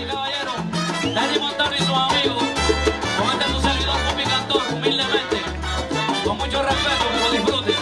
y caballeros, Dani Montano y sus amigos, con este su servidor Pupi Cantor, humildemente, con mucho respeto, que lo disfruten.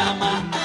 ama.